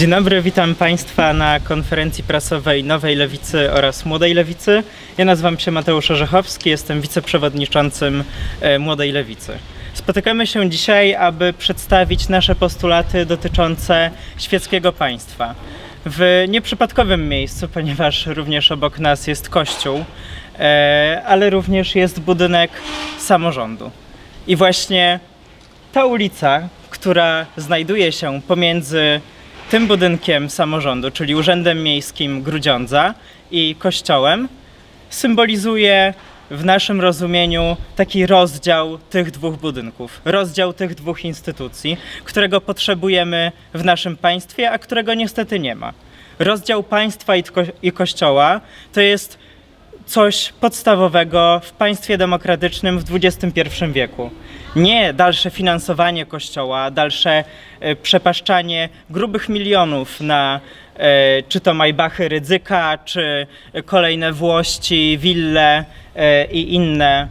Dzień dobry, witam Państwa na konferencji prasowej Nowej Lewicy oraz Młodej Lewicy. Ja nazywam się Mateusz Orzechowski, jestem wiceprzewodniczącym e, Młodej Lewicy. Spotykamy się dzisiaj, aby przedstawić nasze postulaty dotyczące świeckiego państwa. W nieprzypadkowym miejscu, ponieważ również obok nas jest kościół, e, ale również jest budynek samorządu. I właśnie ta ulica, która znajduje się pomiędzy tym budynkiem samorządu, czyli Urzędem Miejskim Grudziądza i kościołem, symbolizuje w naszym rozumieniu taki rozdział tych dwóch budynków, rozdział tych dwóch instytucji, którego potrzebujemy w naszym państwie, a którego niestety nie ma. Rozdział państwa i, ko i kościoła to jest coś podstawowego w państwie demokratycznym w XXI wieku. Nie dalsze finansowanie kościoła, dalsze e, przepaszczanie grubych milionów na e, czy to Majbachy Rydzyka, czy kolejne Włości, wille e, i inne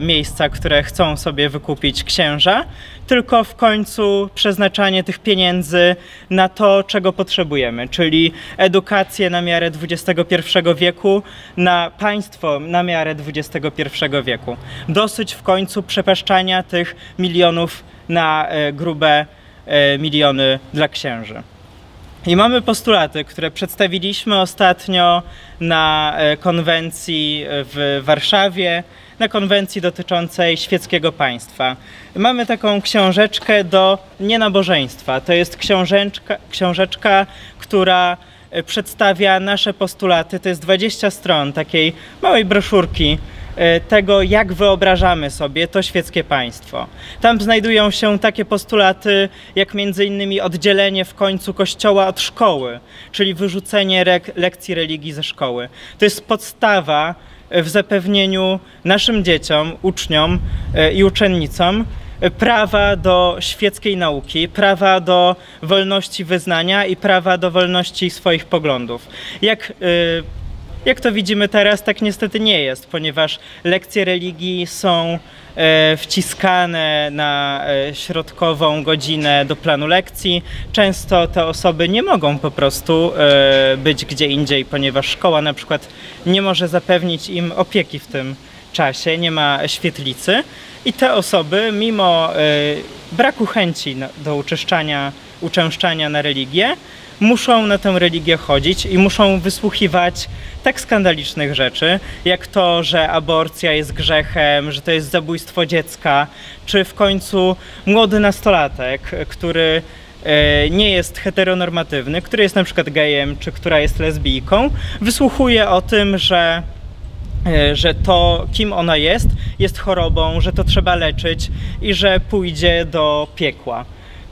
miejsca, które chcą sobie wykupić księża, tylko w końcu przeznaczanie tych pieniędzy na to, czego potrzebujemy, czyli edukację na miarę XXI wieku, na państwo na miarę XXI wieku. Dosyć w końcu przepaszczania tych milionów na grube miliony dla księży. I mamy postulaty, które przedstawiliśmy ostatnio na e, konwencji w Warszawie, na konwencji dotyczącej świeckiego państwa. Mamy taką książeczkę do nienabożeństwa. To jest książeczka, książeczka która e, przedstawia nasze postulaty. To jest 20 stron takiej małej broszurki E, tego, jak wyobrażamy sobie to świeckie państwo. Tam znajdują się takie postulaty, jak między innymi oddzielenie w końcu kościoła od szkoły, czyli wyrzucenie lekcji religii ze szkoły. To jest podstawa w zapewnieniu naszym dzieciom, uczniom e, i uczennicom e, prawa do świeckiej nauki, prawa do wolności wyznania i prawa do wolności swoich poglądów. Jak jak to widzimy teraz, tak niestety nie jest, ponieważ lekcje religii są e, wciskane na e, środkową godzinę do planu lekcji. Często te osoby nie mogą po prostu e, być gdzie indziej, ponieważ szkoła na przykład nie może zapewnić im opieki w tym czasie, nie ma świetlicy i te osoby mimo braku chęci do uczęszczania, uczęszczania na religię muszą na tę religię chodzić i muszą wysłuchiwać tak skandalicznych rzeczy, jak to, że aborcja jest grzechem, że to jest zabójstwo dziecka, czy w końcu młody nastolatek, który e, nie jest heteronormatywny, który jest na przykład gejem, czy która jest lesbijką, wysłuchuje o tym, że e, że to, kim ona jest, jest chorobą, że to trzeba leczyć i że pójdzie do piekła.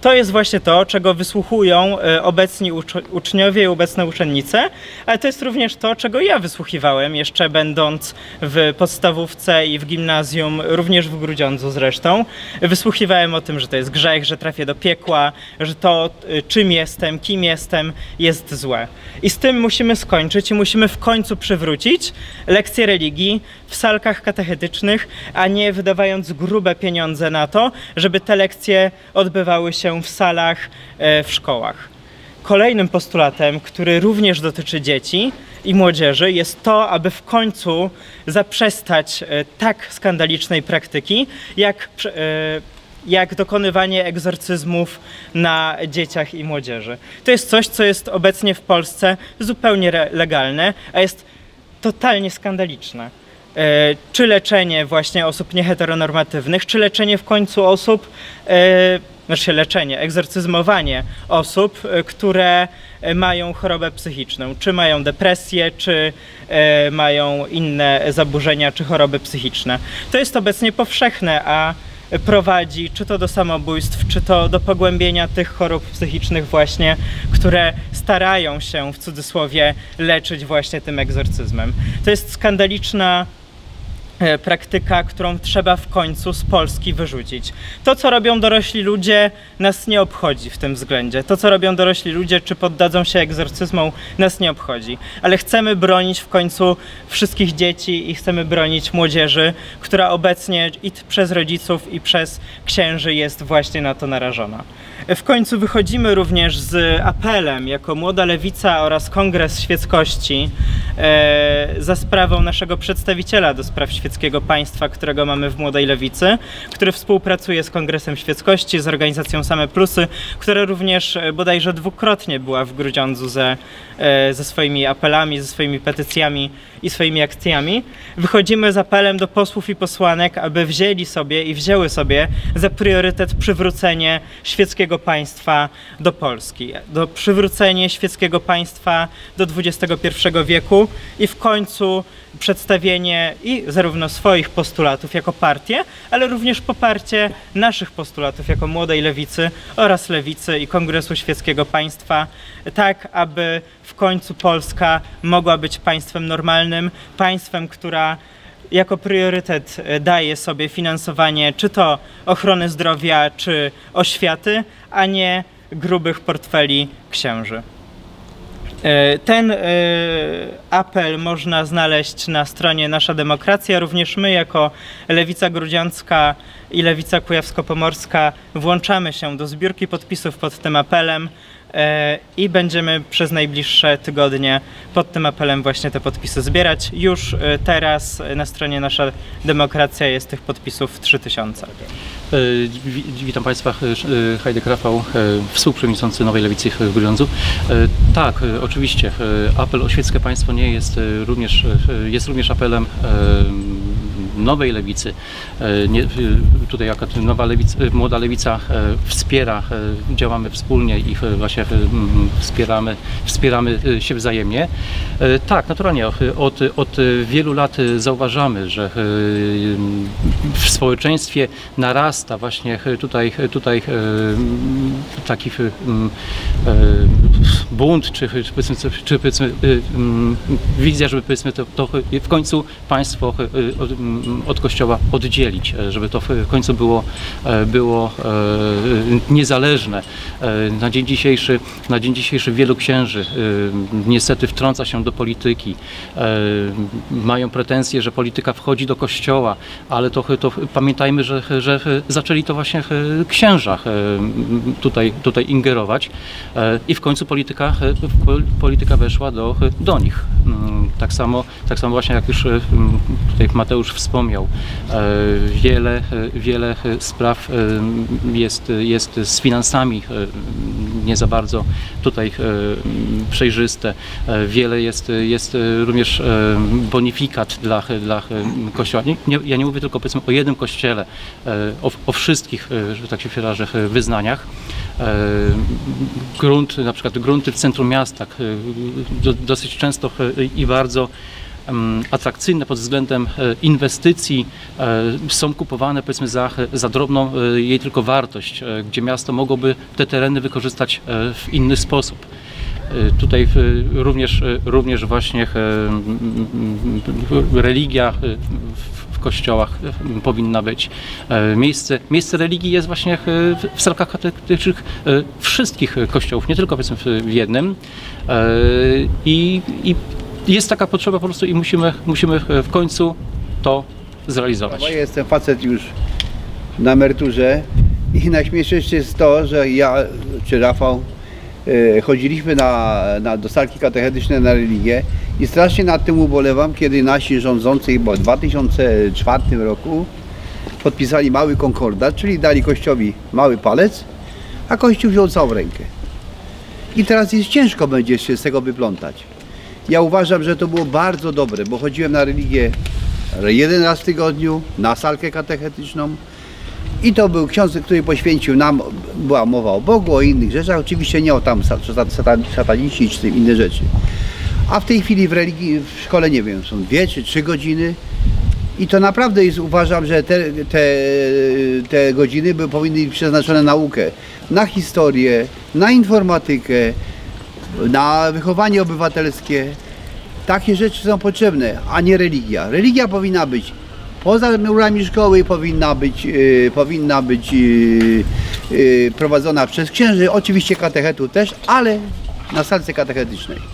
To jest właśnie to, czego wysłuchują e, obecni uczniowie i obecne uczennice, ale to jest również to, czego ja wysłuchiwałem jeszcze będąc w podstawówce i w gimnazjum, również w Grudziądzu zresztą. Wysłuchiwałem o tym, że to jest grzech, że trafię do piekła, że to e, czym jestem, kim jestem jest złe. I z tym musimy skończyć i musimy w końcu przywrócić lekcje religii w salkach katechetycznych, a nie wydawając grube pieniądze na to, żeby te lekcje odbywały się w salach e, w szkołach. Kolejnym postulatem, który również dotyczy dzieci i młodzieży, jest to, aby w końcu zaprzestać e, tak skandalicznej praktyki, jak, e, jak dokonywanie egzorcyzmów na dzieciach i młodzieży. To jest coś, co jest obecnie w Polsce zupełnie legalne, a jest totalnie skandaliczne. Czy leczenie właśnie osób nieheteronormatywnych, czy leczenie w końcu osób znaczy leczenie, egzorcyzmowanie osób, e, które e, mają chorobę psychiczną, czy mają depresję, czy e, mają inne zaburzenia, czy choroby psychiczne. To jest obecnie powszechne, a prowadzi czy to do samobójstw, czy to do pogłębienia tych chorób psychicznych właśnie, które starają się w cudzysłowie leczyć właśnie tym egzorcyzmem. To jest skandaliczna praktyka, którą trzeba w końcu z Polski wyrzucić. To, co robią dorośli ludzie, nas nie obchodzi w tym względzie. To, co robią dorośli ludzie, czy poddadzą się egzorcyzmom, nas nie obchodzi. Ale chcemy bronić w końcu wszystkich dzieci i chcemy bronić młodzieży, która obecnie i przez rodziców, i przez księży jest właśnie na to narażona. W końcu wychodzimy również z apelem jako Młoda Lewica oraz Kongres Świeckości e, za sprawą naszego przedstawiciela do spraw świeckiego państwa, którego mamy w Młodej Lewicy, który współpracuje z Kongresem Świeckości, z organizacją Same Plusy, która również e, bodajże dwukrotnie była w Grudziądzu ze, e, ze swoimi apelami, ze swoimi petycjami i swoimi akcjami. Wychodzimy z apelem do posłów i posłanek, aby wzięli sobie i wzięły sobie za priorytet przywrócenie świeckiego państwa do Polski, do przywrócenie świeckiego państwa do XXI wieku i w końcu przedstawienie i zarówno swoich postulatów jako partię, ale również poparcie naszych postulatów jako Młodej Lewicy oraz Lewicy i Kongresu Świeckiego Państwa, tak aby w końcu Polska mogła być państwem normalnym, państwem, która jako priorytet e, daje sobie finansowanie czy to ochrony zdrowia, czy oświaty, a nie grubych portfeli księży. E, Ten e, apel można znaleźć na stronie Nasza Demokracja. Również my, jako Lewica Grudziącka i Lewica Kujawsko-Pomorska, włączamy się do zbiórki podpisów pod tym apelem i będziemy przez najbliższe tygodnie pod tym apelem właśnie te podpisy zbierać. Już e, teraz na stronie Nasza Demokracja jest tych podpisów 3000. E, wi- Witam Państwa, e, e, Heidek Rafał, e, współprzewodniczący Nowej Lewicy w Grudziądzu. E, Tak, e, oczywiście, e, apel o świeckie państwo nie jest e, również, e, jest również apelem e, Nowej Lewicy. E, Nie, e, tutaj akurat Nowa Lewica, e, Młoda Lewica wspiera, działamy wspólnie i właśnie wspieramy, wspieramy się wzajemnie. Tak, naturalnie, od, od wielu lat zauważamy, że w społeczeństwie narasta właśnie tutaj, tutaj taki bunt, czy, czy, powiedzmy, czy powiedzmy, e, m, wizja, żeby powiedzmy to, to w końcu państwo e, od, m, od kościoła oddzielić, e, żeby to w końcu było, e, było e, niezależne. Na dzień dzisiejszy, na dzień dzisiejszy wielu księży e, niestety wtrąca się do polityki, mają pretensje, że polityka wchodzi do kościoła, ale to, to pamiętajmy, że, że zaczęli to właśnie księża e, tutaj, tutaj ingerować i w końcu polityka, e, pol- polityka weszła do, do nich. Mm, Tak samo, tak samo właśnie jak już e, tutaj Mateusz wspomniał, e, wiele, e, wiele spraw e, jest, jest z finansami e, nie za bardzo tutaj e, przejrzyste. E, Wiele jest, jest e, również e, bonifikat dla, dla e, kościoła. Nie, ja nie mówię tylko powiedzmy o jednym kościele, e, o, o wszystkich, e, że tak się wyrażę, e, wyznaniach. E, Grunt, na przykład grunty w centrum miasta, do, dosyć często e, i bardzo em, atrakcyjne pod względem e, inwestycji są kupowane powiedzmy za, za drobną jej tylko wartość, gdzie miasto mogłoby te tereny wykorzystać w inny sposób. Tutaj również, również właśnie religia kościołach e, powinna być. E, Miejsce, miejsce religii jest właśnie w- salkach katechetycznych e, wszystkich kościołów, nie tylko powiedzmy w- jednym. I, i jest taka potrzeba po prostu i musimy, musimy w końcu to zrealizować. Ja jestem facet już na emeryturze i najśmieszniejsze jest to, że ja czy Rafał chodziliśmy na, na, do salki katechetyczne na religię i strasznie nad tym ubolewam, kiedy nasi rządzący chyba w 2004 roku podpisali mały konkordat, czyli dali Kościołowi mały palec, a Kościół wziął całą rękę. I teraz jest ciężko będzie się z tego wyplątać. Ja uważam, że to było bardzo dobre, bo chodziłem na religię jeden raz w tygodniu, na salkę katechetyczną i to był ksiądz, który poświęcił nam, była mowa o Bogu, o innych rzeczach, oczywiście nie o tam sa- sa- satan- sataniści czy inne rzeczy. A w tej chwili w religii, w szkole nie wiem, są dwie czy trzy godziny i to naprawdę jest, uważam, że te, te, te godziny by powinny być przeznaczone na naukę, na historię, na informatykę, na wychowanie obywatelskie. Takie rzeczy są potrzebne, a nie religia. Religia powinna być poza murami szkoły, powinna być, yy, powinna być yy, yy, prowadzona przez księży, oczywiście katechetu też, ale na salce katechetycznej.